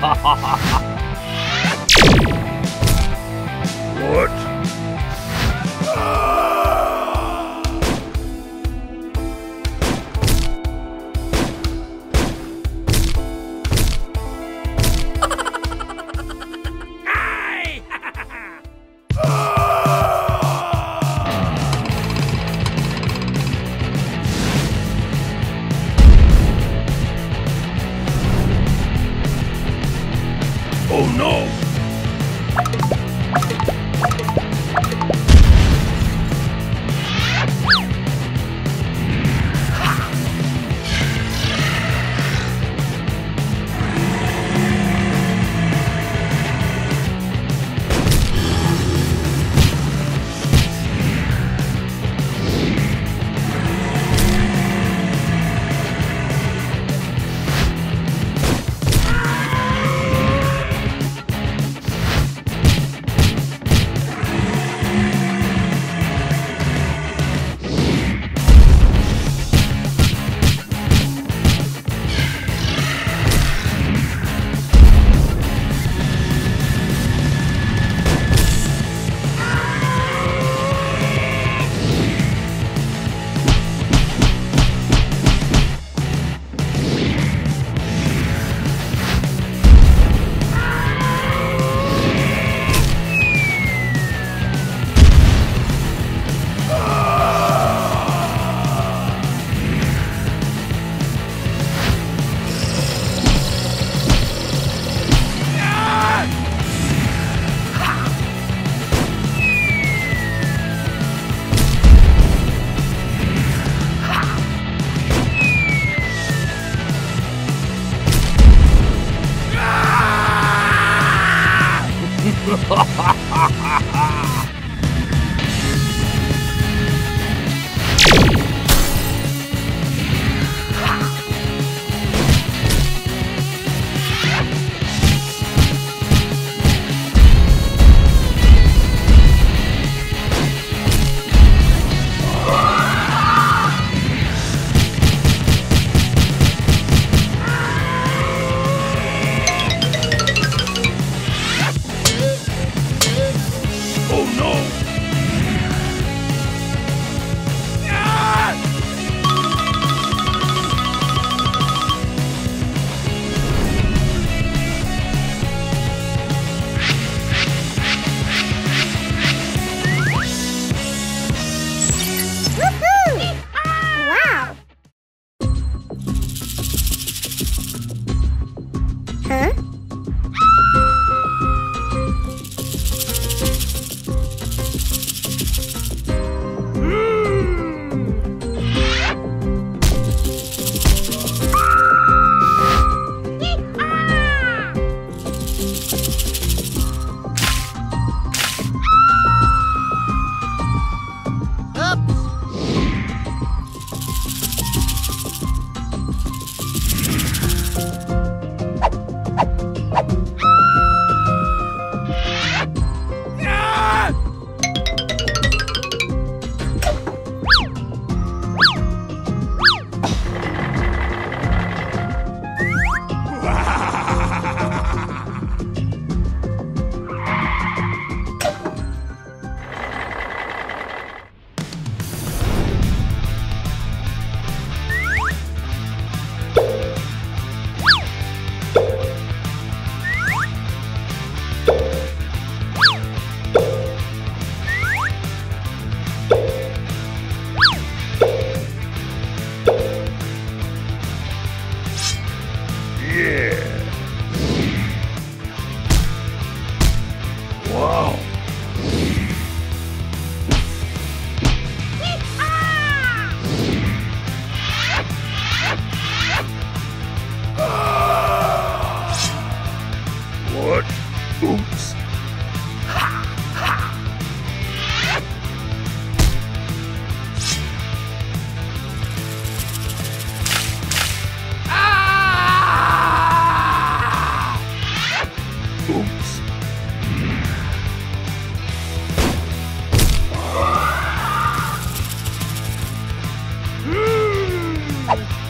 what? What? Oops. Ah! Oops. Hmm.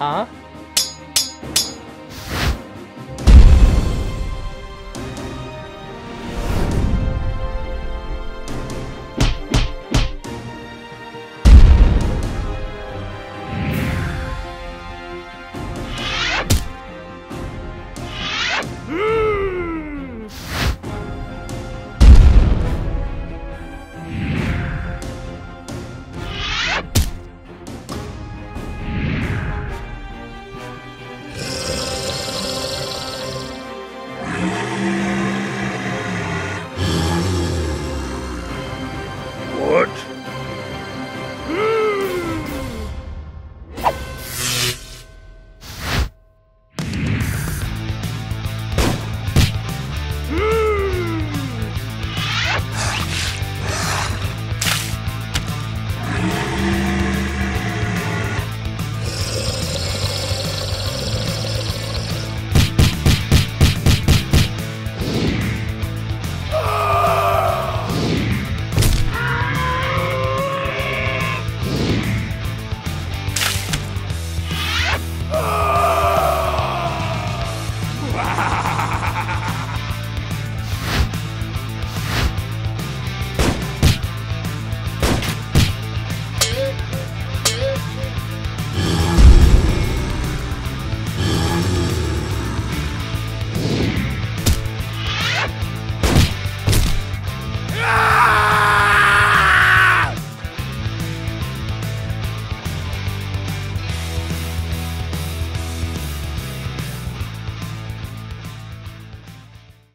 啊？